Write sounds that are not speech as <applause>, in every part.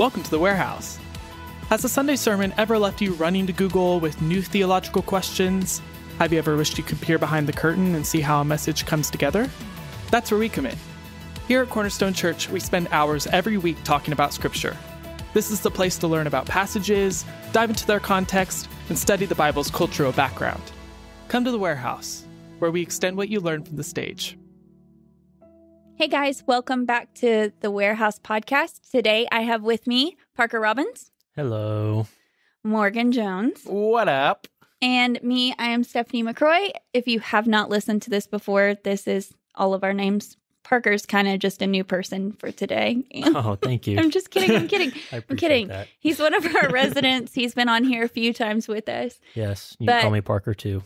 Welcome to the warehouse. Has a Sunday sermon ever left you running to Google with new theological questions? Have you ever wished you could peer behind the curtain and see how a message comes together? That's where we come in. Here at Cornerstone Church, we spend hours every week talking about Scripture. This is the place to learn about passages, dive into their context, and study the Bible's cultural background. Come to the warehouse, where we extend what you learn from the stage. Hey guys, welcome back to the Warehouse Podcast. Today I have with me Parker Robbins, Hello. Morgan Jones, What up? and me. I am Stephanie McCroy. If you have not listened to this before, this is all of our names. Parker's kind of just a new person for today. And <laughs> Oh, thank you. <laughs> I'm just kidding. I'm kidding. <laughs> I I'm kidding. that. He's one of our residents. He's been on here a few times with us. Yes, you But- can call me Parker too.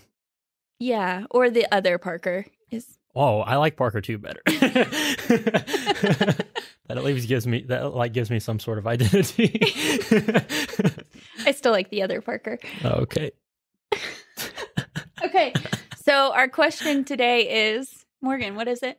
Yeah, or the other Parker is. Oh, I like Parker too better. <laughs> <laughs> that at least gives me that like gives me some sort of identity. I still like the other Parker. okay. <laughs> Okay, so our question today is Morgan. What is it?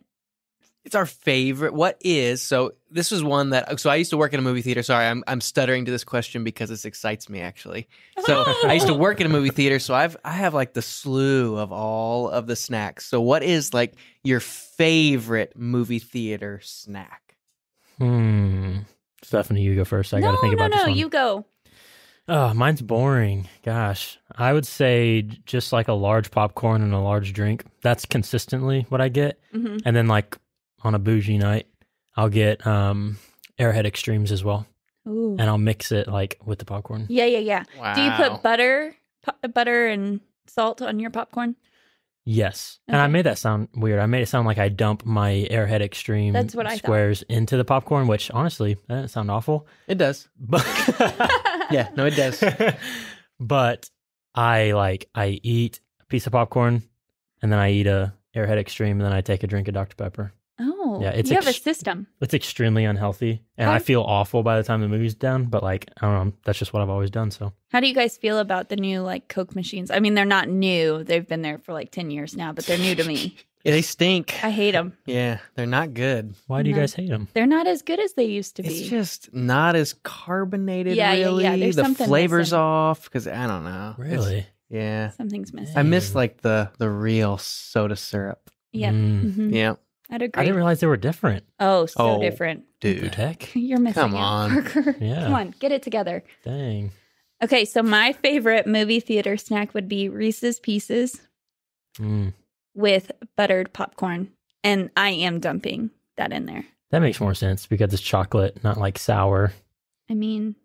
It's our favorite. What is so? This was one that so I used to work in a movie theater. Sorry, I'm I'm stuttering to this question because this excites me actually. So I used to <laughs> work in a movie theater, so I've I have like the slew of all of the snacks. So what is like your favorite movie theater snack? Hmm. Stephanie, you go first. I no, got to think about no, this no. one. You go. Oh, mine's boring. Gosh, I would say just like a large popcorn and a large drink. That's consistently what I get. hmm And then like on a bougie night, I'll get um Airhead Extremes as well, Ooh. and I'll mix it like with the popcorn. Yeah, yeah, yeah. Wow. Do you put butter, pu- butter and salt on your popcorn? Yes, and I made that sound weird. I made it sound like I dump my Airhead Extreme That's what I thought. squares into the popcorn, which honestly that doesn't sound awful. It does. <laughs> But <laughs> Yeah, no, it does. <laughs> but I like I eat a piece of popcorn, and then I eat a Airhead Extreme, and then I take a drink of Dr Pepper. Oh, Yeah, it's you have a system. It's extremely unhealthy, and I Okay. feel awful by the time the movie's done. But like I don't know, that's just what I've always done. So How do you guys feel about the new like Coke machines? I mean, they're not new; they've been there for like ten years now, but they're new to me. <laughs> Yeah, they stink. I hate them. Yeah, they're not good. why do you No. guys hate them? They're not as good as they used to be. It's just not as carbonated. Yeah, yeah, really. yeah, there's the something flavors missing. off because I don't know. It's- Really? yeah, Something's missing. I miss like the the real soda syrup. yeah, Mm. hmm Yeah, I'd agree. I didn't realize they were different. oh, so Oh. different. Dude. heck? <laughs> You're missing Come it, on. Parker. <laughs> Yeah. Come on, get it together. Dang. Okay, so my favorite movie theater snack would be Reese's Pieces Mm. with buttered popcorn, and I am dumping that in there. That makes more sense because it's chocolate, not like sour. I mean,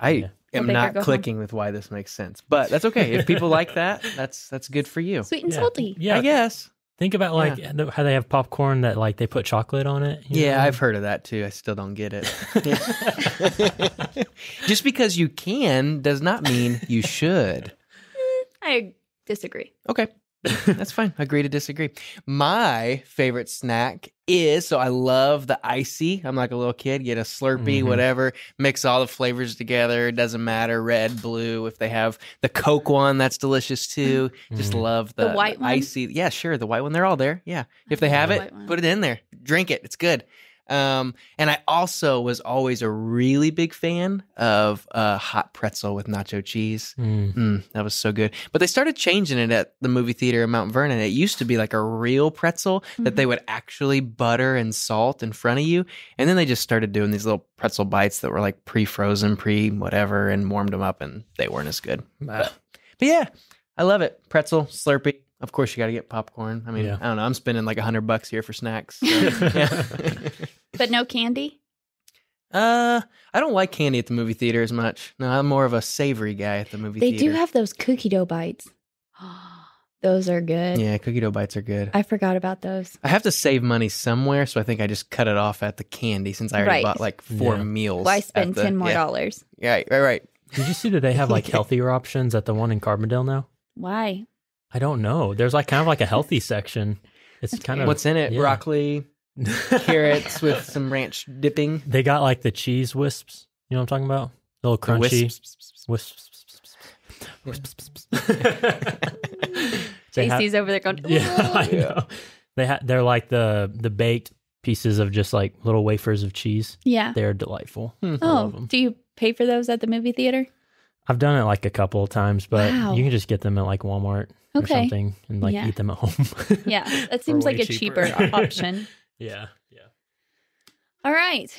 I Yeah. am Go not go home. clicking with why this makes sense, but that's okay. if people like that, that's that's good for you. sweet and Yeah. salty. Yeah. I guess. Think about like th- how they have popcorn that like they put chocolate on it. Yeah, know? I've heard of that too. I still don't get it. <laughs> <laughs> Just because you can does not mean you should. <laughs> I disagree. Okay. That's fine. Agree to disagree. My favorite snack is so I love the icy. I'm like a little kid, get a Slurpee, Mhm. whatever, mix all the flavors together. It doesn't matter, red, blue. If they have the Coke one, that's delicious too. Just Mhm. love the, The white one? icy. Yeah, sure. The white one, they're all there. Yeah. If they have the it, put it in there. Drink it. It's good. Um, and I also was always a really big fan of uh, hot pretzel with nacho cheese. Mm. Mm, that was so good. But they started changing it at the movie theater in Mount Vernon. It used to be like a real pretzel that they would actually butter and salt in front of you. And then they just started doing these little pretzel bites that were like pre frozen, pre whatever, and warmed them up, and they weren't as good. But, but yeah, I love it. Pretzel, Slurpee. Of course, you got to get popcorn. I mean, Yeah. I don't know. I'm spending like a hundred bucks here for snacks. so, <laughs> yeah. <laughs> <laughs> But no candy. uh, I don't like candy at the movie theater as much. No, I'm more of a savory guy at the movie theater. They theater. do have those cookie dough bites. <gasps> those are good. Yeah, cookie dough bites are good. I forgot about those. I have to save money somewhere, so I think I just cut it off at the candy since I already Right. bought like four Yeah. meals. Why at spend the- ten more yeah. dollars? Right, right, right. Did you see that they have like <laughs> healthier options at the one in Carbondale now? Why? I don't know. There's like kind of like a healthy section. It's That's kind weird. of What's in it? yeah. Broccoli, carrots with some ranch dipping. They got like the cheese wisps. You know what I'm talking about? The little The crunchy wisps. wisps. wisps. They ha- JC's over there going. <laughs> yeah, I know. They ha- they're like the the baked pieces of just like little wafers of cheese. Yeah. They're delightful. Hmm. I love Oh, 'em. do you pay for those at the movie theater? I've done it like a couple of times, but Wow. you can just get them at like Walmart or Okay. something and like Yeah. eat them at home. Yeah, that <laughs> seems like a cheaper, option. <laughs> yeah, yeah. All right.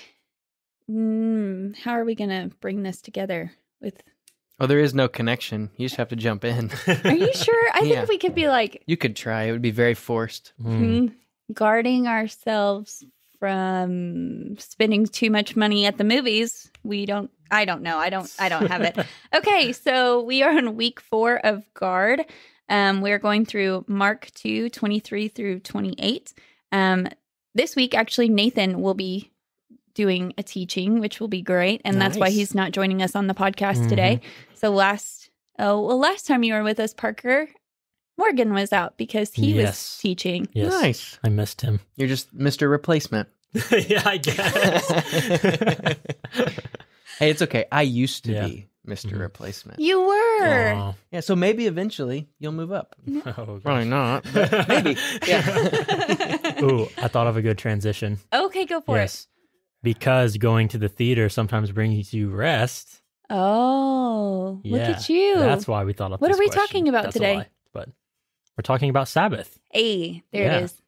Mm, how are we going to bring this together with Oh, there is no connection. You just have to jump in. <laughs> Are you sure? I Yeah. think we could be like You could try. It would be very forced. Mm. hmm, guarding ourselves from spending too much money at the movies. We don't I don't know. I don't I don't have it. <laughs> Okay, so we are on week 4 of guard. Um we're going through Mark 2 23 through 28. Um this week actually Nathan will be doing a teaching which will be great and that's why he's not joining us on the podcast Mhm. today. So last oh well last time you were with us Parker Morgan was out because he was teaching. Yes. Nice. I missed him. You're just Mr. Replacement. <laughs> yeah, I guess. <laughs> Hey, it's okay. I used to Yeah. be mister Mhm. Replacement. You were. Aw. Yeah, so maybe eventually you'll move up. <laughs> Oh, Probably not, <laughs> maybe. Yeah. <laughs> Ooh, I thought of a good transition. okay, go for yes. Because going to the theater sometimes brings you rest. it. Oh, look at you. That's why we thought of What this are we question. talking about That's today? lie, But we're talking about Sabbath. Hey, there Yeah. it is.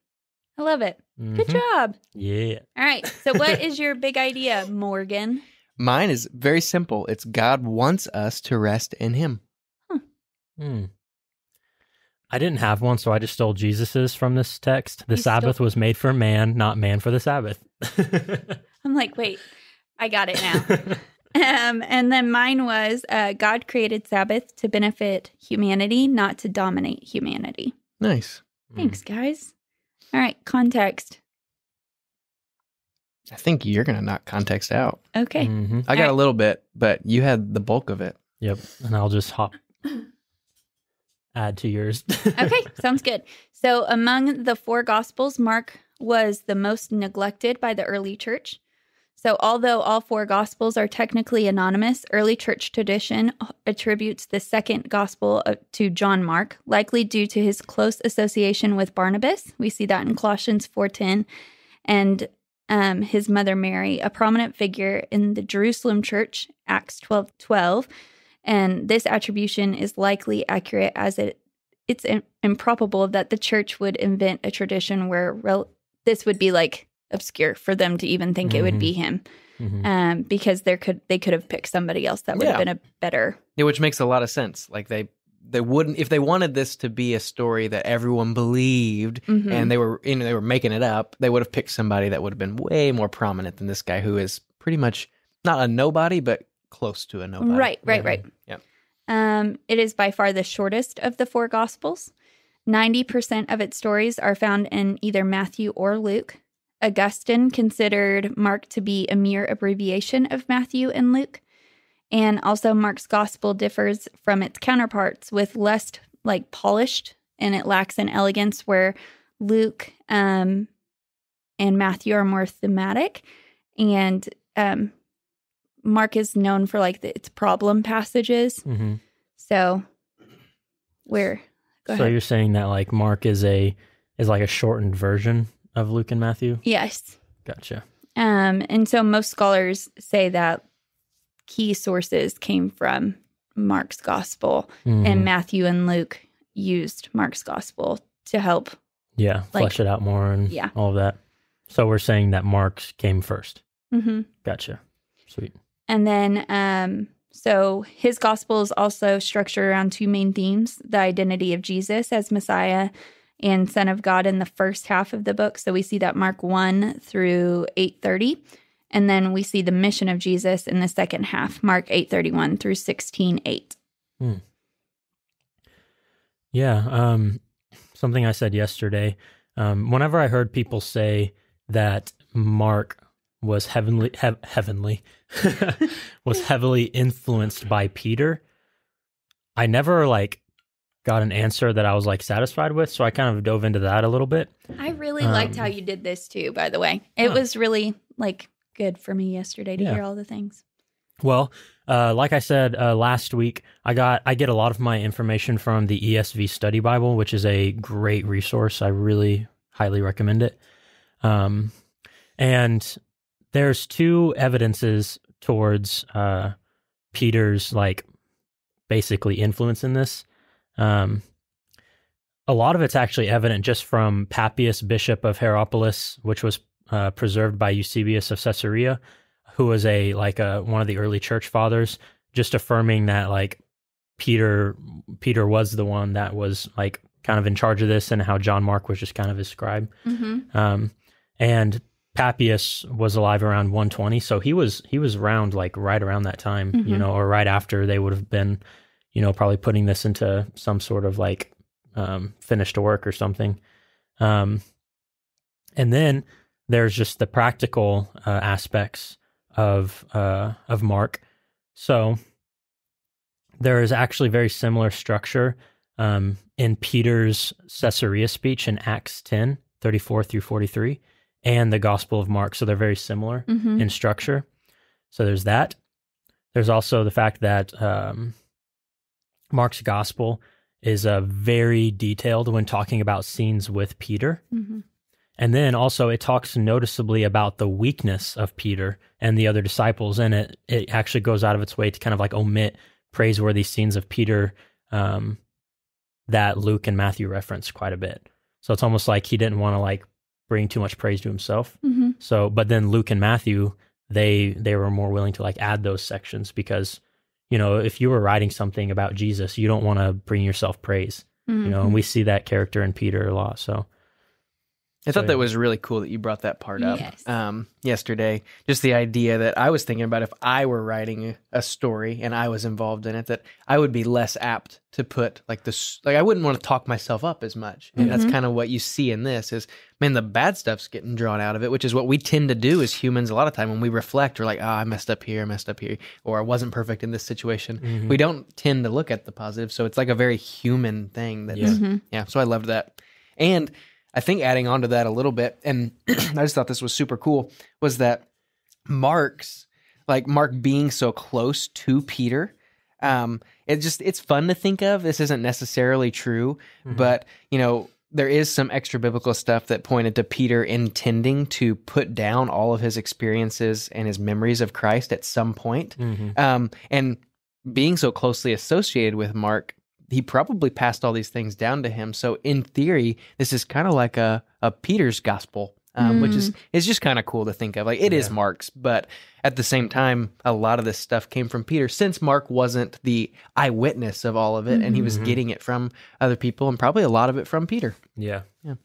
I love it. Good Mhm. job. Yeah. All right. So, what is your big idea, Morgan? Mine is very simple. It's God wants us to rest in Him. Hmm. I didn't have one, so I just stole Jesus's from this text. The You Sabbath stole- was made for man, not man for the Sabbath. <laughs> I'm like, wait, I got it now. <laughs> um, and then mine was uh, God created Sabbath to benefit humanity, not to dominate humanity. Nice. Thanks, guys. All right, context. I think you're going to knock context out. Okay. hmm I got Alright. a little bit, but you had the bulk of it. Yep. And I'll just hop <clears throat> add to yours. <laughs> okay, sounds good. So, among the four gospels, Mark was the most neglected by the early church. So, although all four gospels are technically anonymous, early church tradition attributes the second gospel uh, to John Mark, likely due to his close association with Barnabas. We see that in Colossians 4:10 and um, his mother Mary, a prominent figure in the Jerusalem church, Acts 12:12. And this attribution is likely accurate as it it's im- improbable that the church would invent a tradition where rel- this would be like obscure for them to even think it would be him Mhm. um, because there could they could have picked somebody else that would have been a better Yeah, which makes a lot of sense. Like they they wouldn't if they wanted this to be a story that everyone believed Mhm. and they were you know they were making it up, they would have picked somebody that would have been way more prominent than this guy who is pretty much not a nobody but close to a nobody. right right Yeah. right Yep. um, it is by far the shortest of the four gospels 90% of its stories are found in either matthew or luke augustine considered mark to be a mere abbreviation of matthew and luke and also mark's gospel differs from its counterparts with less like polished and it lacks an elegance where luke um, and matthew are more thematic and um, mark is known for like the, its problem passages Mhm. so where So ahead you're saying that like Mark is a is like a shortened version of Luke and Matthew? yes Gotcha. um and so most scholars say that key sources came from mark's gospel Mhm. and matthew and luke used mark's gospel to help yeah, like- flesh it out more and Yeah. all of that. So we're saying that Mark's came first. hmm Gotcha. Sweet. And then, um, so his gospel is also structured around two main themes the identity of Jesus as Messiah and Son of God in the first half of the book. So we see that Mark 1 through 830. And then we see the mission of Jesus in the second half, Mark 831 through 16:8. Yeah. Um, something I said yesterday. Um, whenever I heard people say that Mark was heavenly, hev- heavenly, <laughs> was heavily influenced by Peter, I never like got an answer that I was like satisfied with. So I kind of dove into that a little bit. I really liked Um, how you did this too, by the way. It Huh. was really like good for me yesterday to Yeah. hear all the things. Well, uh, like I said uh, last week, I got I get a lot of my information from the ESV Study Bible, which is a great resource. I really highly recommend it. Um, And there's two evidences towards uh, Peter's like basically influence in this. Um, a lot of it's actually evident just from Papias, bishop of Hierapolis, which was uh, preserved by Eusebius of Caesarea, who was a like a one of the early church fathers, just affirming that like Peter Peter was the one that was like kind of in charge of this, and how John Mark was just kind of his scribe. Mm-hmm. Um, and Papias was alive around 120, so he was he was around like right around that time, you Mhm. know, or right after they would have been, you know, probably putting this into some sort of like um, finished work or something. Um, and then there's just the practical uh, aspects of uh, of Mark. So there is actually very similar structure um, in Peter's Caesarea speech in Acts 10, 34 through 43, and the Gospel of Mark. So they're very similar Mm-hmm. in structure. So there's that. There's also the fact that um, Mark's Gospel is uh, very detailed when talking about scenes with Peter. Mm-hmm. And then also it talks noticeably about the weakness of Peter and the other disciples, and it it actually goes out of its way to kind of like omit praiseworthy scenes of Peter um, that Luke and Matthew reference quite a bit. So it's almost like he didn't want to like bring too much praise to himself. Mm-hmm. So, but then Luke and Matthew, they they were more willing to like add those sections because, you know, if you were writing something about Jesus, you don't want to bring yourself praise, you know, Mm-hmm. and we see that character in Peter a lot. So, I thought So, that was really cool that you brought that part up Yes. um, yesterday. Just the idea that I was thinking about if I were writing a, a story and I was involved in it, that I would be less apt to put like this. Like I wouldn't want to talk myself up as much. And that's Mhm. kind of what you see in this is, man, the bad stuff's getting drawn out of it, which is what we tend to do as humans. A lot of time when we reflect, we're like, oh, I messed up here, I messed up here, or I wasn't perfect in this situation. Mhm. We don't tend to look at the positive, so it's like a very human thing. That's Yeah. Mm-hmm. yeah, so I loved that. And I think adding on to that a little bit, and <clears throat> I just thought this was super cool, was that Mark's like Mark being so close to Peter. Um, it just it's fun to think of. This isn't necessarily true, Mhm. but you know, there is some extra biblical stuff that pointed to Peter intending to put down all of his experiences and his memories of Christ at some point. Mhm. Um, and being so closely associated with Mark, he probably passed all these things down to him. So in theory, this is kind of like a, a Peter's gospel, um, which is is just kind of cool to think of. Like it is Yeah. Mark's, but at the same time, a lot of this stuff came from Peter, since Mark wasn't the eyewitness of all of it, and he was Mhm. getting it from other people, and probably a lot of it from Peter. yeah, Yeah.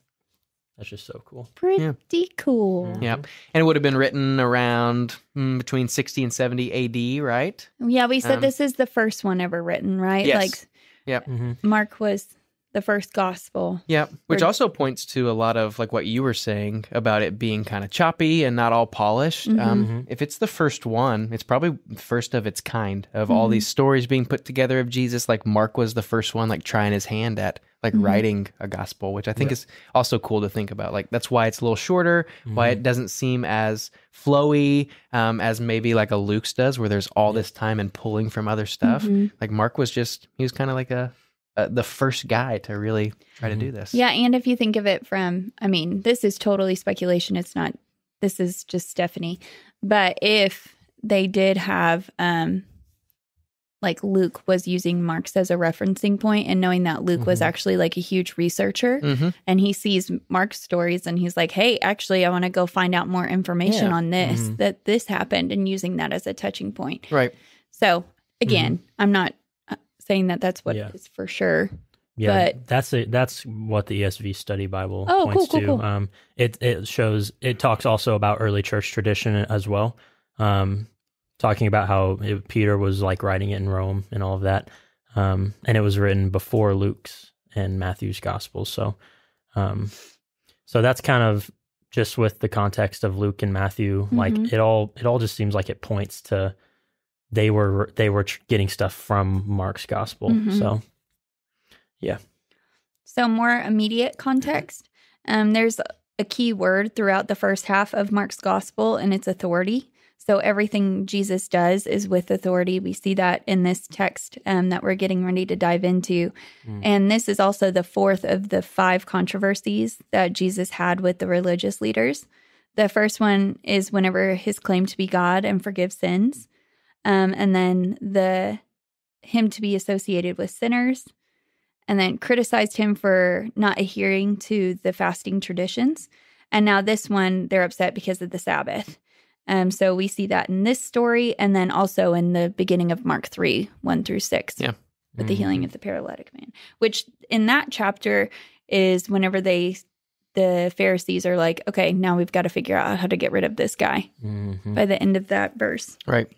that's just so cool. Pretty cool. Mhm. Yeah, and it would have been written around mm, between sixty and seventy A.D. Right? Yeah, we said Um, this is the first one ever written, right? Yes. Like Mhm. Mark was the first gospel. Yeah, which Or- also points to a lot of like what you were saying about it being kind of choppy and not all polished. Um, Mhm. if it's the first one, it's probably the first of its kind of all Mhm. these stories being put together of Jesus. Like Mark was the first one, like trying his hand at like Mhm. writing a gospel, which I think Yeah. is also cool to think about. Like that's why it's a little shorter, why it doesn't seem as flowy um, as maybe like a Luke's does, where there's all this time and pulling from other stuff. Like Mark was just he was kind of like a, a the first guy to really try to do this. Yeah, and if you think of it from, I mean, this is totally speculation. It's not, this is just Stephanie. But if they did have, um, like Luke was using Mark's as a referencing point and knowing that Luke was Mhm. actually like a huge researcher Mm-hmm. and he sees Mark's stories and he's like, hey, actually, I want to go find out more information Yeah. on this, Mhm. that this happened and using that as a touching point. Right. So again, I'm not uh, saying that that's what Yeah. it is for sure. Yeah, But- that's a, that's what the ESV Study Bible Oh, points cool, to. cool. Um, it it shows it talks also about early church tradition as well. Um, talking about how it, Peter was like writing it in Rome and all of that, um, and it was written before Luke's and Matthew's Gospels. So, um, so that's kind of just with the context of Luke and Matthew. Like Mhm. it all it all just seems like it points to they were they were tr- getting stuff from Mark's Gospel. Mhm. So. Yeah. So, more immediate context. Um, there's a key word throughout the first half of Mark's gospel, and it's authority. So, everything Jesus does is with authority. We see that in this text um, that we're getting ready to dive into. Mm. And this is also the fourth of the five controversies that Jesus had with the religious leaders. The first one is whenever his claim to be God and forgive sins, um, and then the him to be associated with sinners, and then criticized him for not adhering to the fasting traditions. And now this one, they're upset because of the Sabbath. Um, so we see that in this story, and then also in the beginning of Mark three one through six. Yeah. with the healing of the paralytic man, which in that chapter is whenever they the Pharisees are like, okay, now we've got to figure out how to get rid of this guy Mhm. by the end of that verse. Right.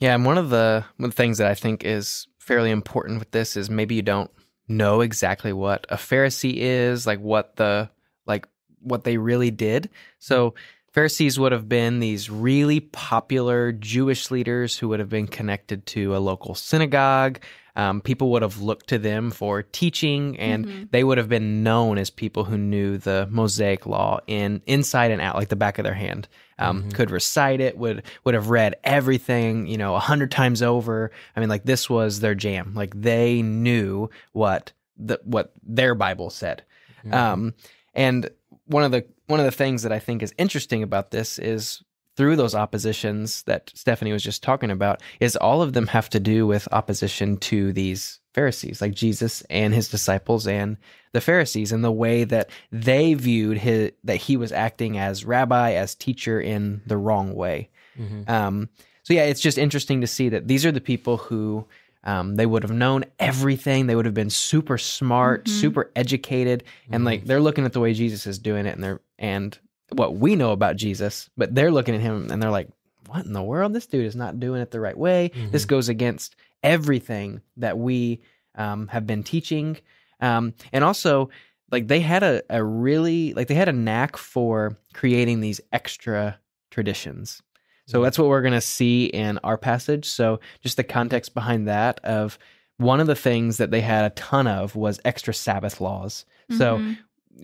Yeah, and one of the things that I think is fairly important with this is maybe you don't know exactly what a Pharisee is, like what the like what they really did. So Pharisees would have been these really popular Jewish leaders who would have been connected to a local synagogue. Um, people would have looked to them for teaching, and Mhm. they would have been known as people who knew the Mosaic law in inside and out, like the back of their hand. Um, Mhm. Could recite it, would would have read everything, you know, a hundred times over. I mean, like this was their jam. Like they knew what the what their Bible said. Mhm. Um, and one of the one of the things that I think is interesting about this is through those oppositions that Stephanie was just talking about, is all of them have to do with opposition to these Pharisees, like Jesus and his disciples and the Pharisees, and the way that they viewed his that he was acting as rabbi, as teacher in the wrong way. Mhm. Um, so yeah, it's just interesting to see that these are the people who um, they would have known everything. They would have been super smart, Mhm. super educated, and like they're looking at the way Jesus is doing it, and they're and what we know about Jesus, but they're looking at him and they're like, "What in the world? This dude is not doing it the right way. This Mhm. goes against everything that we um, have been teaching." Um, and also, like they had a, a really like they had a knack for creating these extra traditions. So Mhm. that's what we're going to see in our passage. So just the context behind that of one of the things that they had a ton of was extra Sabbath laws. So Mhm.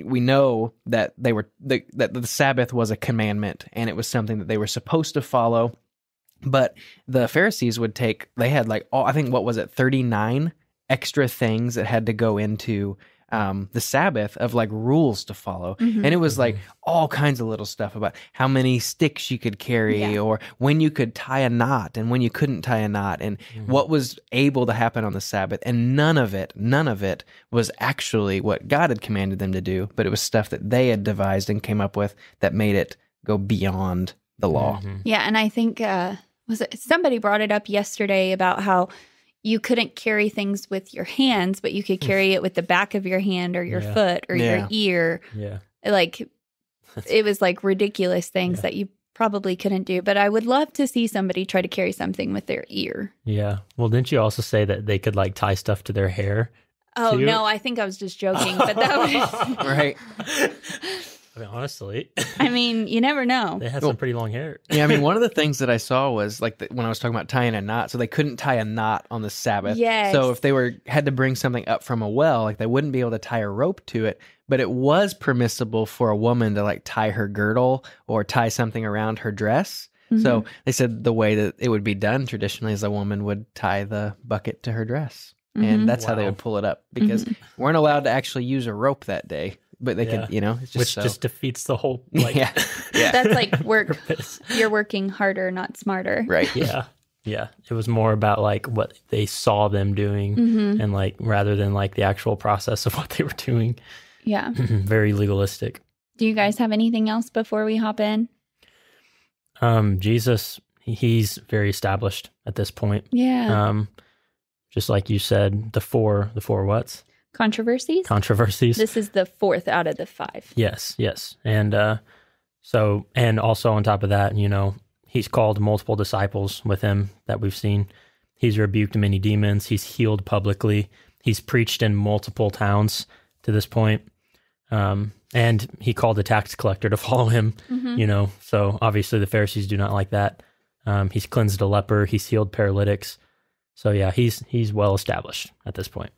We know that they were the, that the Sabbath was a commandment and it was something that they were supposed to follow. But the Pharisees would take they had like all I think what was it 39 extra things that had to go into um, the Sabbath of like rules to follow. Mhm. And it was like Mhm. all kinds of little stuff about how many sticks you could carry Yeah. or when you could tie a knot and when you couldn't tie a knot and Mhm. what was able to happen on the Sabbath. And none of it, none of it was actually what God had commanded them to do, but it was stuff that they had devised and came up with that made it go beyond the law. Mhm. Yeah, and I think uh was it somebody brought it up yesterday about how you couldn't carry things with your hands, but you could hmm. carry it with the back of your hand or your Yeah. foot or Yeah. your ear. Yeah. Like it was like ridiculous things Yeah. that you probably couldn't do. But I would love to see somebody try to carry something with their ear. Yeah. Well, didn't you also say that they could like tie stuff to their hair? Oh Cute. no, I think I was just joking. But that was <laughs> <laughs> Right. <laughs> I mean, honestly, I mean, you never know. they had Well- some pretty long hair. Yeah, I mean, one of the <laughs> things that I saw was like the, when I was talking about tying a knot, so they couldn't tie a knot on the Sabbath. Yes. So if they were had to bring something up from a well, like they wouldn't be able to tie a rope to it, but it was permissible for a woman to like tie her girdle or tie something around her dress. So they said the way that it would be done traditionally is a woman would tie the bucket to her dress. Mhm. And that's how they would pull it up because we weren't allowed to actually use a rope that day. But they Yeah. could, you know, it's just which so. just defeats the whole <laughs> like Yeah. <laughs> Yeah. That's like work. <laughs> You're working harder, not smarter. right. Yeah. Yeah. It was more about like what they saw them doing hmm and like rather than like the actual process of what they were doing. Yeah. Very legalistic. Do you guys have anything else before we hop in? Um, Jesus, he's very established at this point. Yeah. Um, just like you said, the four, the four what's Controversies? controversies. this is the fourth out of the five. Yes, yes. And uh so and also on top of that, you know, he's called multiple disciples with him that we've seen. He's rebuked many demons, he's healed publicly, he's preached in multiple towns to this point. Um and he called a tax collector to <laughs> follow him, Mhm. you know. So obviously the Pharisees do not like that. Um he's cleansed a leper, he's healed paralytics. So yeah, he's he's well established at this point.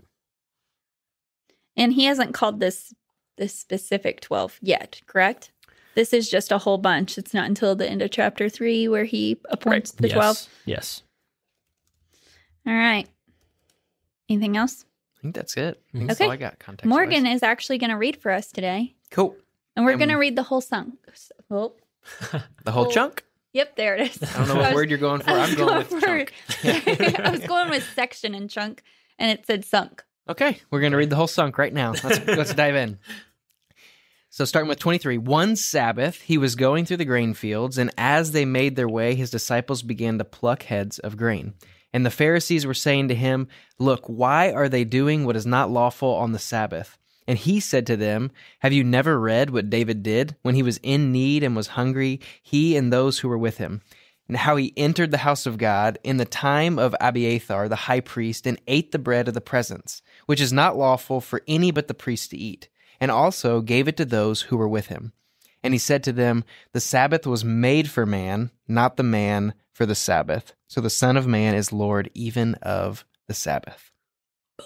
And he hasn't called this this specific 12 yet, correct? This is just a whole bunch. It's not until the end of chapter 3 where he appoints the 12. yes. Yes. All right. Anything else? I think that's it. I think that's Okay. all I got context. Morgan is actually going to read for us today. Cool. And we're Um, going to read the whole song. Oh, <laughs> The whole Oh. chunk? yep, there it is. I don't know what <laughs> was- word you're going for. I I'm was going with chunk. <laughs> I was going with section and chunk, and it said sunk. Okay, we're going to read the whole sunk right now. Let's, <laughs> let's dive in. So, starting with 23. One Sabbath, he was going through the grain fields, and as they made their way, his disciples began to pluck heads of grain. And the Pharisees were saying to him, Look, why are they doing what is not lawful on the Sabbath? And he said to them, Have you never read what David did when he was in need and was hungry, he and those who were with him? and how he entered the house of God in the time of Abiathar the high priest and ate the bread of the presence, which is not lawful for any but the priest to eat, and also gave it to those who were with him. And he said to them, The Sabbath was made for man, not the man for the Sabbath. So the Son of Man is Lord even of the Sabbath.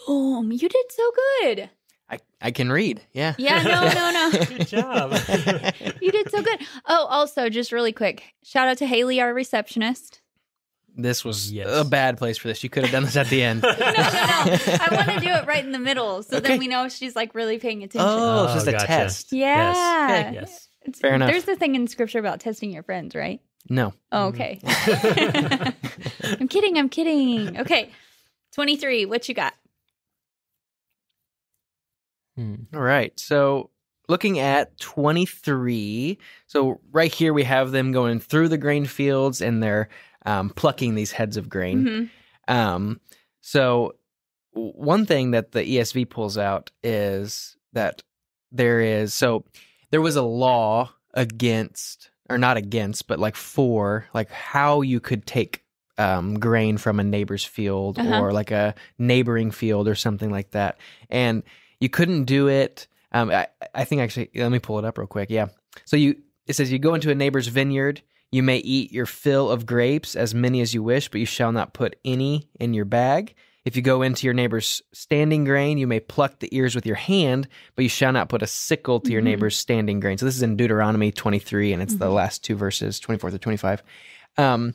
Boom! You did so good. I, I can read, yeah. Yeah, no, no, no. <laughs> <laughs> Good job. You did so good. Oh, also, just really quick, shout out to Haley, our receptionist. This was Yes. a bad place for this. You could have done this at the end. <laughs> No, no, no. I want to do it right in the middle, so Okay. then we know she's like really paying attention. Oh, it's Oh, just a gotcha. test. yeah. Okay. yes. It's- Fair enough. There's the thing in scripture about testing your friends, right? No. Oh, okay. <laughs> I'm kidding. I'm kidding. Okay. 23. What you got? Hmm. All right. So looking at 23. So right here we have them going through the grain fields and they're um, plucking these heads of grain. Mhm. Um, so one thing that the ESV pulls out is that there is so there was a law against or not against but like for like how you could take um, grain from a neighbor's field Uh-huh. or like a neighboring field or something like that and you couldn't do it um, I, I think actually let me pull it up real quick yeah so you it says you go into a neighbor's vineyard you may eat your fill of grapes, as many as you wish, but you shall not put any in your bag. If you go into your neighbor's standing grain, you may pluck the ears with your hand, but you shall not put a sickle to your Mhm. neighbor's standing grain. So this is in Deuteronomy 23, and it's the Mhm. last two verses, 24 through 25. Um,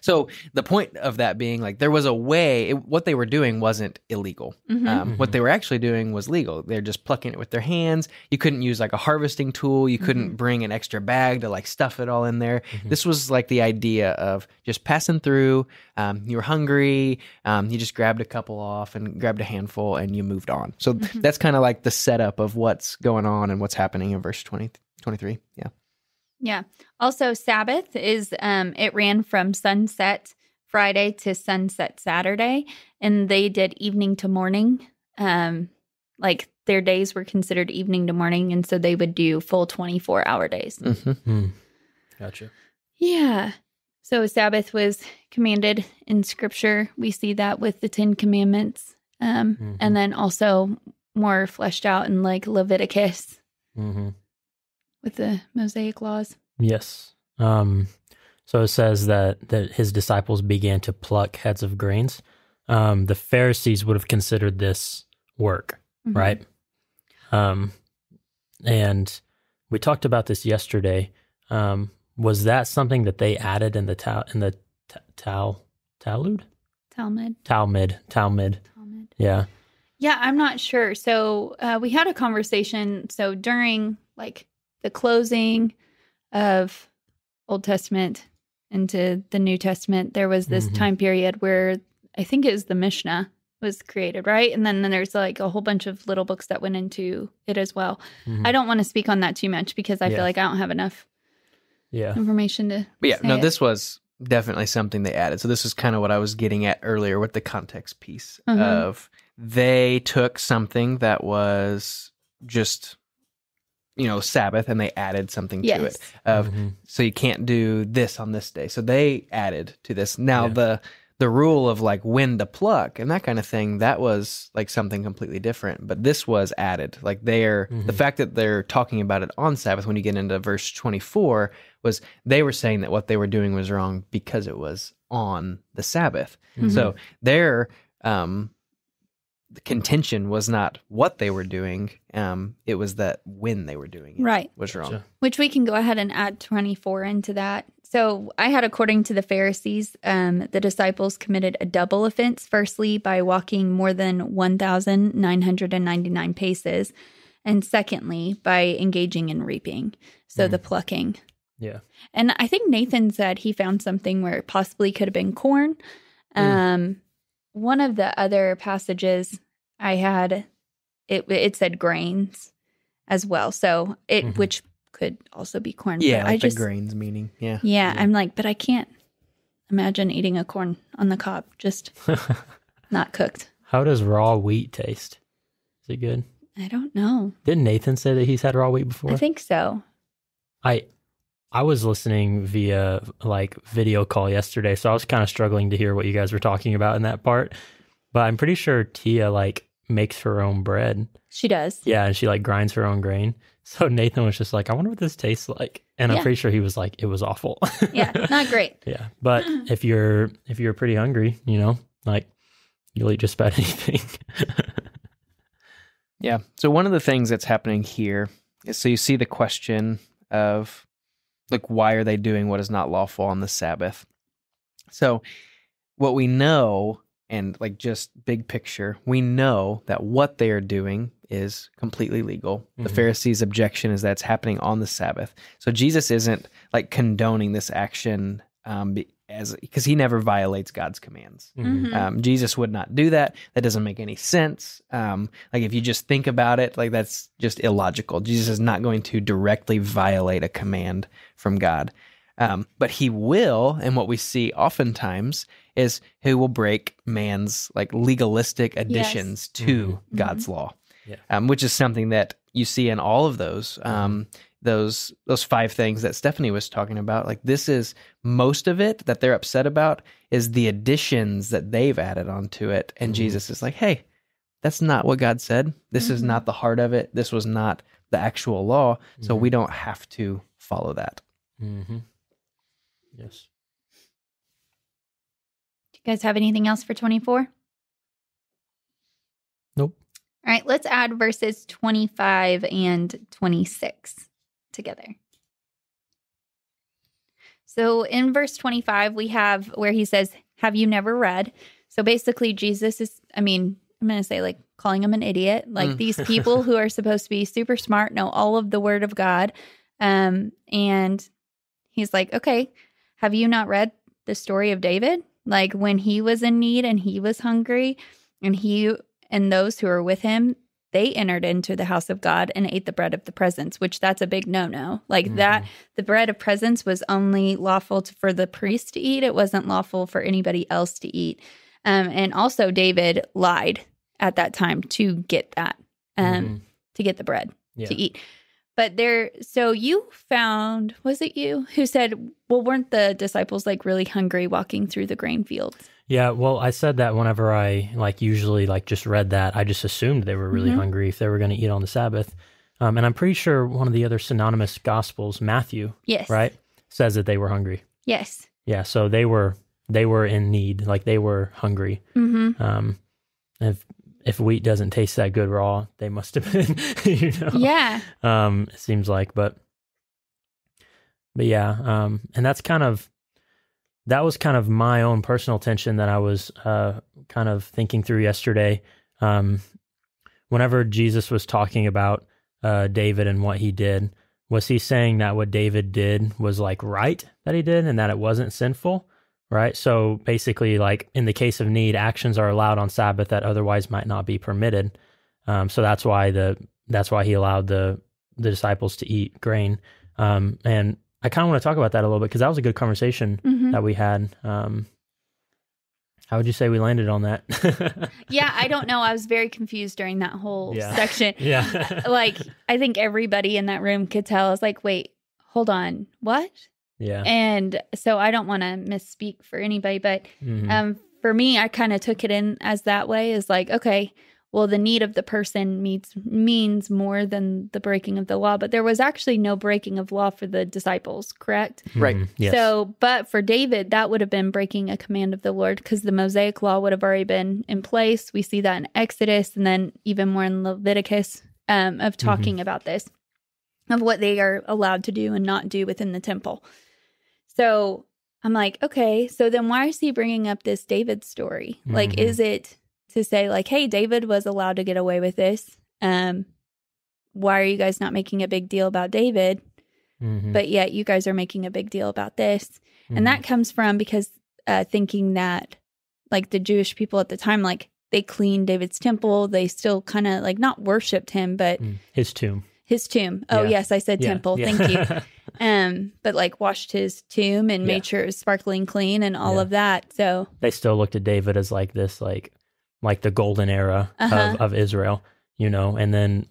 so the point of that being like there was a way, it, what they were doing wasn't illegal. Mhm. Um, What they were actually doing was legal. They're just plucking it with their hands. You couldn't use like a harvesting tool. You couldn't bring an extra bag to like stuff it all in there. Mhm. This was like the idea of just passing through. Um, you were hungry. Um, you just grabbed a couple off and grabbed a handful and you moved on. So that's kind of like the setup of what's going on and what's happening in verse 20, 23. Yeah. Yeah. Also, Sabbath is um it ran from sunset Friday to sunset Saturday, and they did evening to morning. Um, like their days were considered evening to morning, and so they would do full twenty four hour days. hmm Hmm. Gotcha. Yeah. So Sabbath was commanded in Scripture. We see that with the Ten Commandments, um, Mhm. and then also more fleshed out in like Leviticus hmm with the Mosaic laws. Yes. Um, so it says that that his disciples began to pluck heads of grains. Um, the Pharisees would have considered this work, Mhm. right? Um, and we talked about this yesterday. Um, was that something that they added in the tal in the t- tal Talmud Talmud. Talmud Talmud? Talmud. Yeah. Yeah, I'm not sure. So uh, we had a conversation. So during like the closing of Old Testament into the New Testament, there was this Mhm. time period where I think it was the Mishnah was created, right? And then, then there's like a whole bunch of little books that went into it as well. Mhm. I don't want to speak on that too much because I Yeah. feel like I don't have enough yeah. information to. But yeah, say no, it. this was definitely something they added. So this is kind of what I was getting at earlier with the context piece Mhm. of they took something that was just you know Sabbath and they added something to Yes. it of Mhm. so you can't do this on this day. So they added to this. Now Yeah. the the rule of like when to pluck and that kind of thing that was like something completely different but this was added like they're the Mhm. fact that they're talking about it on sabbath when you get into verse 24 was they were saying that what they were doing was wrong because it was on the sabbath Mhm. so their um the contention was not what they were doing um it was that when they were doing it Right. was wrong Gotcha. Which we can go ahead and add 24 into that. So I had, according to the Pharisees, um, the disciples committed a double offense. Firstly, by walking more than 1,999 paces. And secondly, by engaging in reaping. So Mm. the plucking. Yeah. And I think Nathan said he found something where it possibly could have been corn. Mm. Um, one of the other passages I had, it it said grains as well. So it Mhm. which could also be corn. Yeah, like I just the grains meaning. Yeah. yeah, I'm like, but I can't imagine eating a corn on the cob, just <laughs> not cooked. How does raw wheat taste? Is it good? I don't know. Didn't Nathan say that he's had raw wheat before? I think so. I I was listening via like video call yesterday, so I was kind of struggling to hear what you guys were talking about in that part. But I'm pretty sure Tia like makes her own bread. She does. Yeah, and she like grinds her own grain. <laughs> So Nathan was just like, I wonder what this tastes like. And I'm pretty sure he was like, it was awful. <laughs> Yeah, not great. yeah. But <laughs> if you're if you're pretty hungry, you know, like you'll eat just about anything. Yeah. So one of the things that's happening here is so you see the question of like why are they doing what is not lawful on the Sabbath? So what we know and like just big picture, we know that what they are doing is completely legal. The Mhm. Pharisees' objection is that it's happening on the Sabbath. So Jesus isn't like condoning this action um, as because he never violates God's commands. Mhm. Mhm. Um, Jesus would not do that. That doesn't make any sense. Um, like if you just think about it, like that's just illogical. Jesus is not going to directly violate a command from God. Um, but he will, and what we see oftentimes is who will break man's like legalistic additions to Mhm. God's law, Yeah. um, which is something that you see in all of those um, those those five things that Stephanie was talking about. Like this is most of it that they're upset about is the additions that they've added onto it, and Mhm. Jesus is like, hey, that's not what God said. This is Mhm. not the heart of it. This was not the actual law, so we don't have to follow that. Mm-hmm. Yes. You guys have anything else for 24? Nope. All right, let's add verses 25 and 26 together. So in verse 25, we have where he says, Have you never read? So basically, Jesus is, I mean, I'm going to say like calling him an idiot. Like Mm. these <laughs> people who are supposed to be super smart know all of the word of God. Um, and he's like, Okay, have you not read the story of David? Like when he was in need and he was hungry, and he and those who were with him they entered into the house of god and ate the bread of the presence which that's a big no-no. Like that the bread of presence was only lawful to, for the priest to eat. It wasn't lawful for anybody else to eat. Um, and also david lied at that time to get that um, Mhm. to get the bread Yeah. to eat but there so you found was it you who said well weren't the disciples like really hungry walking through the grain fields Yeah, well, I said that whenever I like usually like just read that, I just assumed they were really Mhm. hungry if they were going to eat on the Sabbath. Um, and I'm pretty sure one of the other synonymous gospels, Matthew, yes right, says that they were hungry. yes Yeah, so they were they were in need, like they were hungry. mm-hmm Um, if if wheat doesn't taste that good raw, they must have been, <laughs> you know. yeah. Um it seems like but but yeah um and that's kind of that was kind of my own personal tension that i was uh kind of thinking through yesterday. Um whenever jesus was talking about uh david and what he did was he saying that what david did was like right that he did and that it wasn't sinful right so basically like in the case of need actions are allowed on sabbath that otherwise might not be permitted um so that's why the that's why he allowed the the disciples to eat grain. Um, and I kind of want to talk about that a little bit because that was a good conversation hmm that we had. Um, how would you say we landed on that? <laughs> Yeah, I don't know. I was very confused during that whole Yeah. section. <laughs> yeah. like, I think everybody in that room could tell. I was like, wait, hold on, what? Yeah. And so I don't want to misspeak for anybody, but Mhm. um, for me, I kind of took it in as that way is like, okay, well, the need of the person means means more than the breaking of the law. But there was actually no breaking of law for the disciples, correct? right. Mhm. Yes. So, but for David, that would have been breaking a command of the Lord because the Mosaic law would have already been in place. We see that in Exodus and then even more in Leviticus um, of talking about this, of what they are allowed to do and not do within the temple. So I'm like, okay, so then why is he bringing up this David story? Like, Mhm. is it to say, like, hey, David was allowed to get away with this? Um, why are you guys not making a big deal about David? Mhm. But yet you guys are making a big deal about this. Mhm. And that comes from because uh, thinking that like the Jewish people at the time, like they cleaned David's temple, they still kind of like not worshipped him, but Mm. his tomb. His tomb. Oh Yeah. yes, I said Yeah, temple. yeah. Thank you. <laughs> Um, but like washed his tomb and made sure it was sparkling clean and all of that. So they still looked at David as like this, like like the golden era Uh-huh. of, of Israel, you know. And then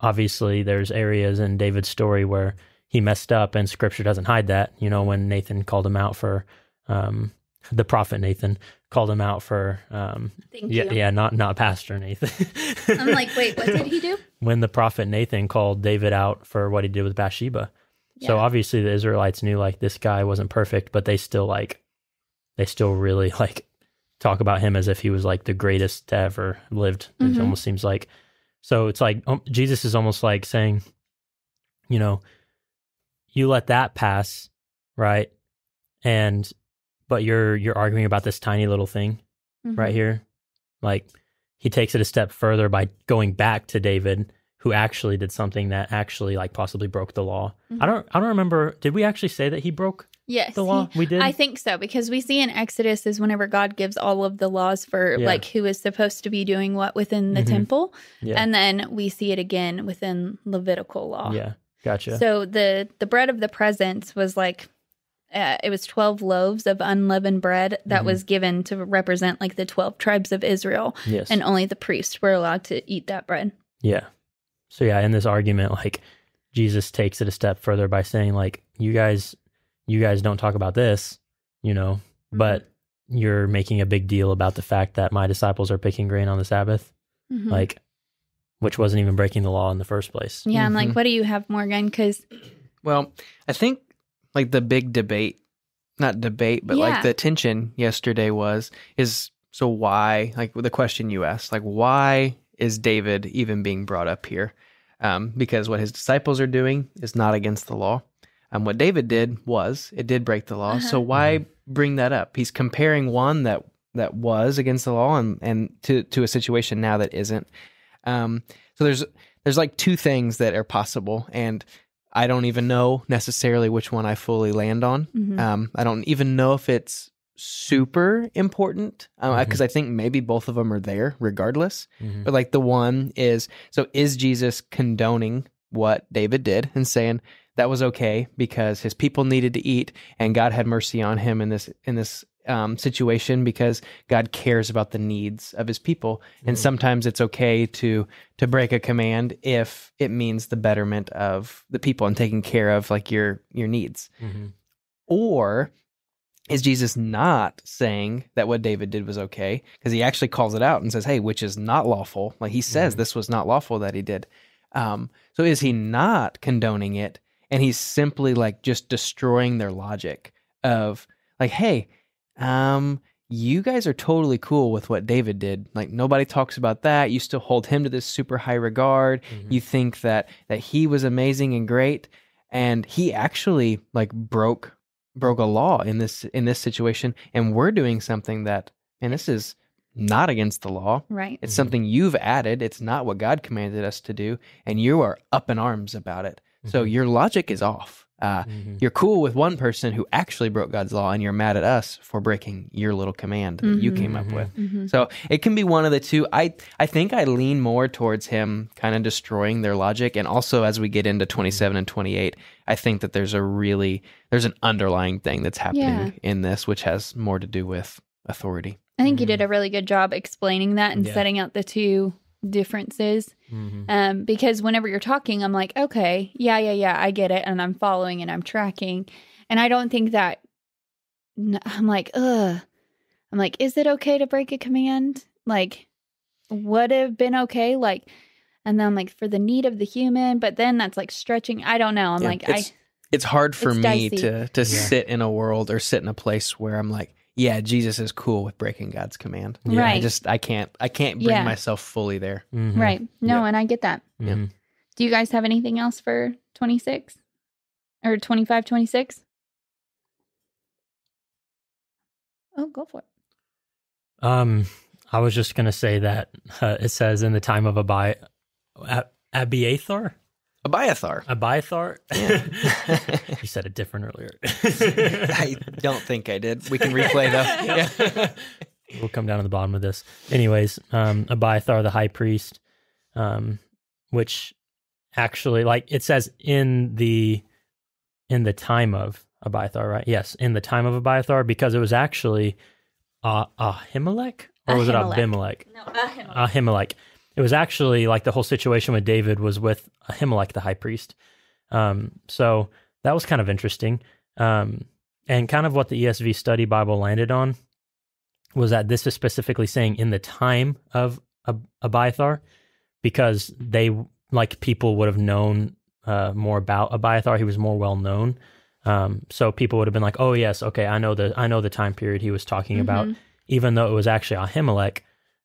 obviously there's areas in David's story where he messed up, and Scripture doesn't hide that. You know, when Nathan called him out for um, the prophet Nathan called him out for um, thank yeah you. yeah not not Pastor Nathan. I'm like, <laughs> wait, what did he do? when the prophet Nathan called David out for what he did with Bathsheba. So obviously the Israelites knew like this guy wasn't perfect, but they still like they still really <laughs> like talk about him as if he was like the greatest to ever lived. It Mhm. almost seems like so it's like um, Jesus is almost like saying, you know, you let that pass, right? And but you're you're arguing about this tiny little thing Mhm. right here. Like he takes it a step further by going back to David, who actually did something that actually like possibly broke the law. Mhm. I don't I don't remember. Did we actually say that he broke Yes. the law? he- we did. I think so because we see in Exodus is whenever God gives all of the laws for Yeah. like who is supposed to be doing what within the Mhm. temple, yeah. and then we see it again within Levitical law. yeah. Gotcha. So the the bread of the presence was like uh, it was 12 loaves of unleavened bread that Mhm. was given to represent like the 12 tribes of Israel yes. and only the priests were allowed to eat that bread. yeah. So yeah, in this argument, like Jesus takes it a step further by saying, like, you guys you guys don't talk about this, you know, but you're making a big deal about the fact that my disciples are picking grain on the Sabbath. Mhm. Like which wasn't even breaking the law in the first place. yeah, I'm like Mhm. what do you have Morgan cuz Well, I think like the big debate, not debate, but Yeah. like the tension yesterday was is so why like the question you asked, like why is David even being brought up here? Um, because what his disciples are doing is not against the law. Um, what David did was it did break the law. So Uh-huh. why bring that up? He's comparing one that that was against the law and and to to a situation now that isn't. Um, so there's there's like two things that are possible, and I don't even know necessarily which one I fully land on. Mhm. Um, I don't even know if it's super important because Mhm. I think maybe both of them are there regardless. Mhm. But like the one is so is Jesus condoning what David did and saying that was okay because his people needed to eat and God had mercy on him in this in this um, situation because God cares about the needs of his people and Mhm. sometimes it's okay to to break a command if it means the betterment of the people and taking care of like your your needs Mhm. or is Jesus not saying that what David did was okay? Because he actually calls it out and says, hey, which is not lawful. Like he says Mhm. this was not lawful that he did. Um, so is he not condoning it? And he's simply like just destroying their logic of like, hey, um, you guys are totally cool with what David did. Like nobody talks about that. You still hold him to this super high regard. Mhm. You think that that he was amazing and great, and he actually like broke broke a law in this in this situation, and we're doing something that and this is not against the law. Right. It's Mhm. something you've added. It's not what God commanded us to do, and you are up in arms about it. So Mhm. your logic is off. Uh, Mhm. you're cool with one person who actually broke God's law, and you're mad at us for breaking your little command that you Mhm. came up Mhm. with. hmm So it can be one of the two. I I think I lean more towards him kind of destroying their logic, and also as we get into twenty seven and twenty eight, I think that there's a really there's an underlying thing that's happening Yeah. in this, which has more to do with authority. I think you did a really good job explaining that and Yeah. setting out the two differences. Mhm. Um, because whenever you're talking, I'm like, okay, yeah, yeah, yeah, I get it, and I'm following and I'm tracking, and I don't think that. i'm like, ugh. I'm like, is it okay to break a command? Like, would have been okay, like, and then I'm like, for the need of the human, but then that's like stretching. I don't know. I'm Yeah, like, I it's, it's hard for It's me dicey. to to Yeah. sit in a world or sit in a place where I'm like, yeah, Jesus is cool with breaking God's command. Yeah. I Right. just I can't I can't bring Yeah. myself fully there. Mhm. right. No, Yeah. and I get that. Yeah. Mhm. Do you guys have anything else for 26 or 25, 26? Oh, go for it. Um, I was just gonna say that uh, it says in the time of Abijah, at, Abiathar? Abiathar. Abiathar? Yeah. <laughs> you said it different earlier. <laughs> I don't think I did. We can replay though. <laughs> Yeah. we'll come down to the bottom of this. Anyways, um, Abiathar, the high priest, um, which actually, like it says in the in the time of Abiathar, right? Yes, in the time of Abiathar, because it was actually uh, Ahimelech or was Ahimelech. it Abimelech? No, Ahimelech. Ahimelech. It was actually like the whole situation with David was with Ahimelech, the high priest. Um, so that was kind of interesting. Um, and kind of what the ESV study Bible landed on was that this is specifically saying in the time of Ab- Abiathar, because they like people would have known uh, more about Abiathar. He was more well known. Um, so people would have been like, "Oh yes, okay, I know the I know the time period he was talking about." Mhm. even though it was actually Ahimelech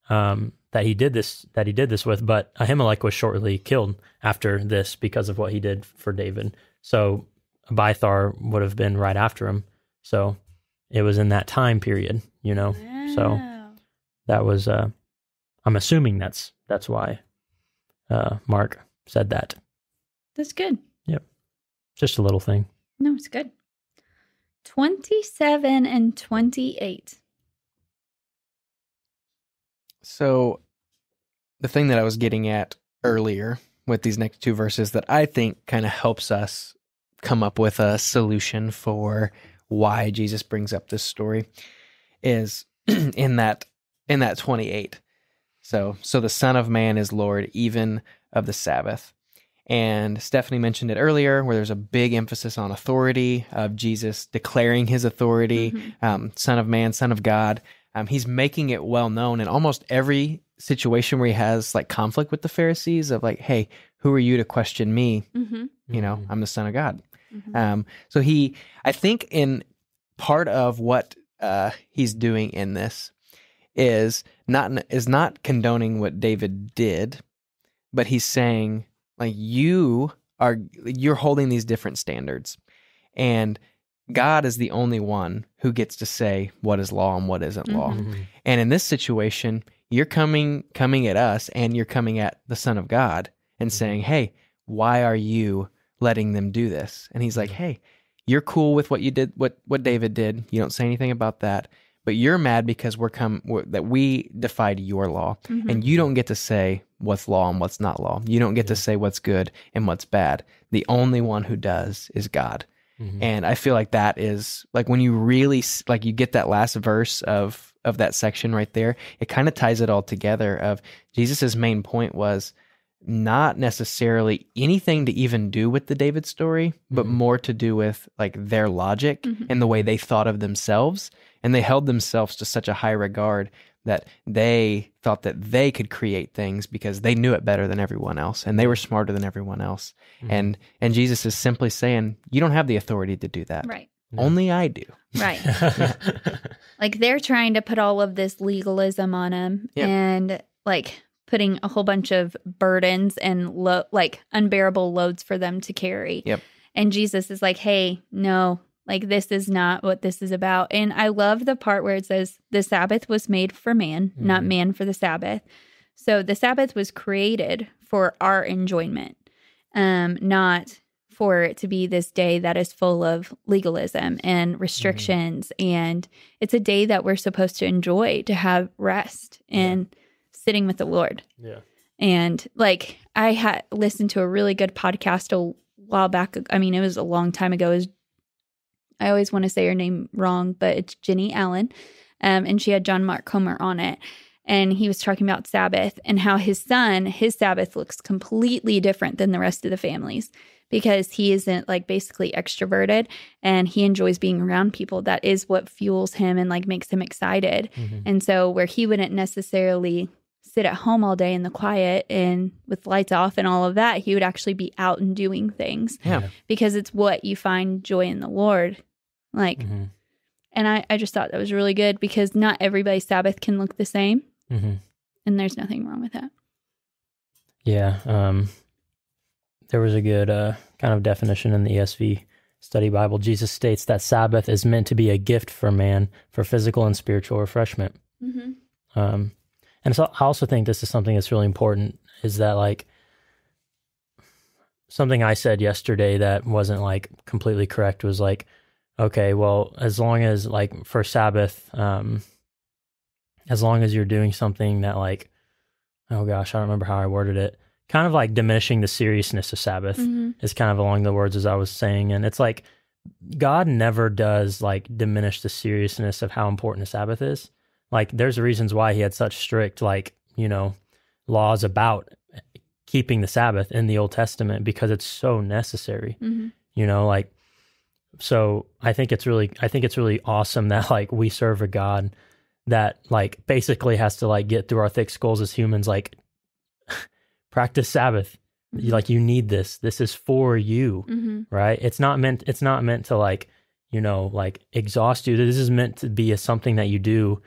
um, that he did this that he did this with. But Ahimelech was shortly killed after this because of what he did for David. So Abiathar would have been right after him. So it was in that time period, you know. So that was uh, I'm assuming that's that's why uh, Mark said that. That's good. Yep. Just a little thing. No, it's good. 27 and 28. So, the thing that I was getting at earlier with these next two verses that I think kind of helps us come up with a solution for why Jesus brings up this story is <clears throat> in that in that 28. So, so the son of man is lord even of the Sabbath. And Stephanie mentioned it earlier where there's a big emphasis on authority of Jesus declaring his authority, Mhm. um, son of man, son of God. Um, he's making it well known in almost every situation where he has like conflict with the Pharisees of like, hey, who are you to question me? Mm-hmm. You know, Mhm. I'm the son of God. Mhm. Um, so he, I think, in part of what uh, he's doing in this is not is not condoning what David did, but he's saying like you are you're holding these different standards, and God is the only one who gets to say what is law and what isn't law. Mhm. Mhm. And in this situation, you're coming coming at us and you're coming at the Son of God and saying, "Hey, why are you letting them do this?" And he's like, "Hey, you're cool with what you did, what what David did. You don't say anything about that, but you're mad because we're come we're, that we defied your law, Mhm. and you don't get to say what's law and what's not law. You don't get to say what's good and what's bad. The only one who does is God." Mhm. and i feel like that is like when you really like you get that last verse of of that section right there it kind of ties it all together of jesus's main point was not necessarily anything to even do with the david story but Mhm. more to do with like their logic Mhm. and the way they thought of themselves and they held themselves to such a high regard that they thought that they could create things because they knew it better than everyone else and they were smarter than everyone else Mhm. and and Jesus is simply saying you don't have the authority to do that. Right. Only I do. Right. <laughs> Like they're trying to put all of this legalism on him Yeah. and like putting a whole bunch of burdens and lo- like unbearable loads for them to carry. Yep. And Jesus is like, "Hey, no, like this is not what this is about." And I love the part where it says the Sabbath was made for man, not Mhm. man for the Sabbath. So the Sabbath was created for our enjoyment, um, not for it to be this day that is full of legalism and restrictions. And it's a day that we're supposed to enjoy, to have rest and sitting with the Lord. yeah. And like I had listened to a really good podcast a while back. I mean, it was a long time ago. It was, I always want to say her name wrong, but it's Jennie Allen. Um, and she had John Mark Comer on it. And he was talking about Sabbath and how his son, his Sabbath looks completely different than the rest of the families because he isn't like basically extroverted and he enjoys being around people. That is what fuels him and like makes him excited. Mhm. And so, where he wouldn't necessarily sit at home all day in the quiet and with lights off and all of that, he would actually be out and doing things Yeah. because it's what you find joy in the Lord. Like, Mhm. and I, I just thought that was really good because not everybody's Sabbath can look the same. Mhm. And there's nothing wrong with that. Yeah. Um, there was a good uh, kind of definition in the ESV study Bible. Jesus states that Sabbath is meant to be a gift for man for physical and spiritual refreshment. Mm-hmm. Um, and so I also think this is something that's really important is that like something I said yesterday that wasn't like completely correct was like, okay, well, as long as like for Sabbath, um, as long as you're doing something that like, oh gosh, I don't remember how I worded it, kind of like diminishing the seriousness of Sabbath Mhm. is kind of along the words as I was saying. And it's like God never does like diminish the seriousness of how important the Sabbath is. Like there's reasons why he had such strict like, you know, laws about keeping the Sabbath in the Old Testament because it's so necessary. Mhm. You know, like so I think it's really I think it's really awesome <laughs> that like we serve a God that like basically has to like get through our thick skulls as humans like <laughs> practice Sabbath. You Like you need this. This is for you Mhm. right it's not meant it's not meant to like you know like exhaust you this is meant to be a, something that you do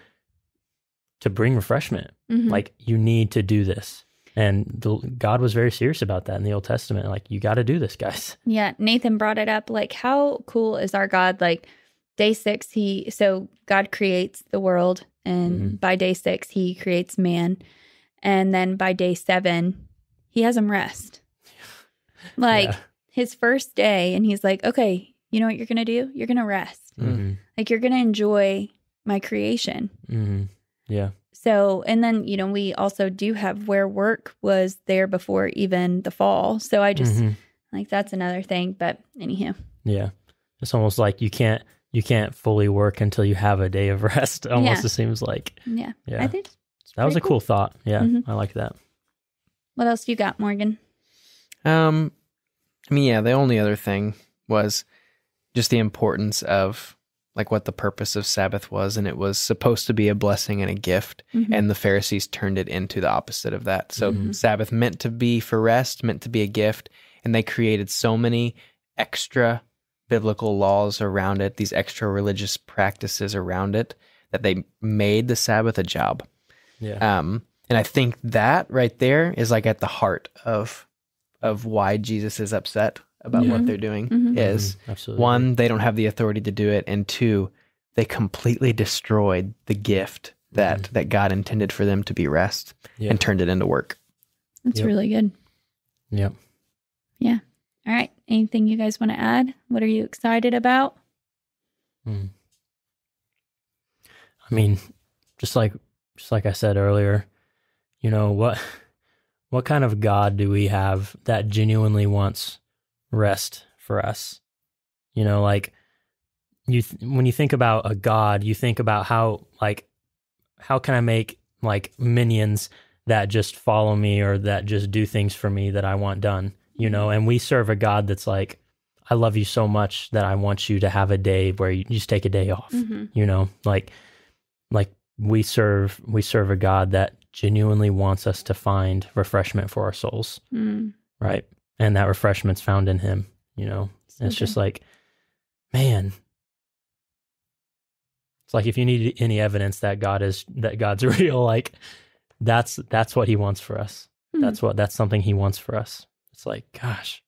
to bring refreshment Mhm. like you need to do this and the, god was very serious about that in the old testament like you got to do this guys <laughs> Yeah, Nathan brought it up. Like, how cool is our God? Like, day six, he so God creates the world, and Mhm. by day six, he creates man, and then by day seven, he has him rest. <laughs> Like Yeah. his first day, and he's like, "Okay, you know what you're gonna do? You're gonna rest. Mhm. Like, you're gonna enjoy my creation." Mhm. yeah So, and then you know, we also do have where work was there before even the fall. So I just Mhm. like that's another thing. But anyhow. yeah it's almost like you can't you can't fully work until you have a day of <laughs> rest almost Yeah. it seems like yeah, yeah I think that was a pretty cool thought yeah Mhm. i like that What else you got, Morgan? Um, I mean, yeah, the only other thing was just the importance of like what the purpose of Sabbath was, and it was supposed to be a blessing and a gift, Mhm. and the Pharisees turned it into the opposite of that. So Mhm. Sabbath meant to be for rest, meant to be a gift, and they created so many extra biblical laws around it, these extra religious practices around it, that they made the Sabbath a job. yeah Um, and I think that right there is like at the heart of of why Jesus is upset about Mhm. what they're doing. Mhm. Is Mhm. absolutely one, they don't have the authority to do it, and two, they completely destroyed the gift that Mhm. that God intended for them to be rest yeah and turned it into work. That's Yep. really good. yep Yeah. All right. Anything you guys want to add? What are you excited about? Mm. I mean, just like just like I said earlier, you know what <laughs> what kind of God do we have that genuinely wants rest for us? You know, like you th- when you think about a God, you think about how like how can I make like minions that just follow me or that just do things for me that I want done, you know? And we serve a God that's like I love you so much that I want you to have a day where you just take a day off. Mm-hmm. You know, like like we serve we serve a God that genuinely wants us to find refreshment for our souls, Mm, right? And that refreshment's found in him, you know. so it's just like man, it's like if you need any evidence that God is that God's <laughs> real, like that's that's what he wants for us. Hmm. That's what that's something he wants for us. It's like, gosh.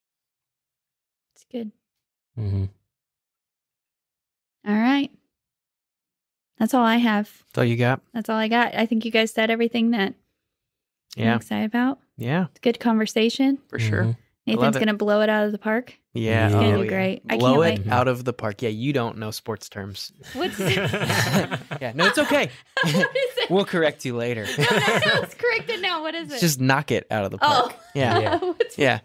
it's good. hmm All right. That's all I have. That's all you got? That's all I got. I think you guys said everything that I'm Yeah, excited about. yeah, It's a good conversation. for sure. Mhm. Nathan's gonna blow it out of the park. Yeah, He's gonna oh, do yeah. great. I Blow can't it wait. out of the park. Yeah, you don't know sports terms. What's <laughs> <laughs> Yeah, no, it's okay. <laughs> what is it? we'll correct you later. no, no, no, it's corrected now. What is it? Just knock it out of the oh, park. Yeah, Yeah. What's- yeah.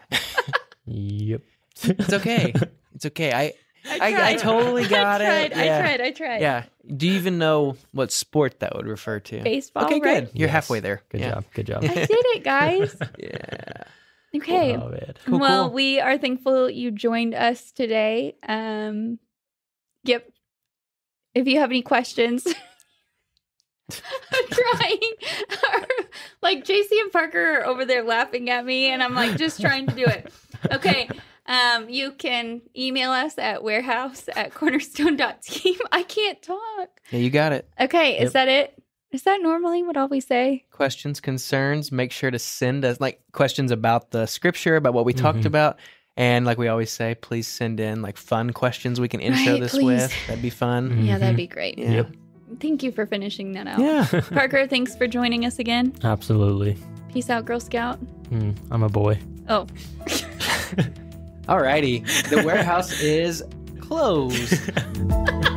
Yep. It's okay. It's okay. I I, I- I totally got I it. tried, I tried. I tried. yeah. Do you even know what sport that would refer to? Baseball. Okay, right? good. You're Yes. halfway there. Good Yeah. job. Good job. I did it, guys. Yeah. Okay. Love it. Cool, well, cool. we are thankful you joined us today. Um, yep. If you have any questions, <laughs> I'm trying. <laughs> like JC and Parker are over there laughing at me, and I'm like just trying to do it. Okay. Um, you can email us at warehouse at cornerstone.team. I can't talk. Yeah, you got it. Okay, is that it? Is that normally what all we say? Questions, concerns, make sure to send us like questions about the scripture, about what we talked Mhm. about. And like we always say, please send in like fun questions we can intro Right, this please. with. That'd be fun. Yeah, that'd be great. Yeah. Yep. Thank you for finishing that out. Yeah. <laughs> Parker, thanks for joining us again. Absolutely. Peace out, Girl Scout. Mm, I'm a boy. Oh. <laughs> Alrighty. The warehouse is closed. <laughs>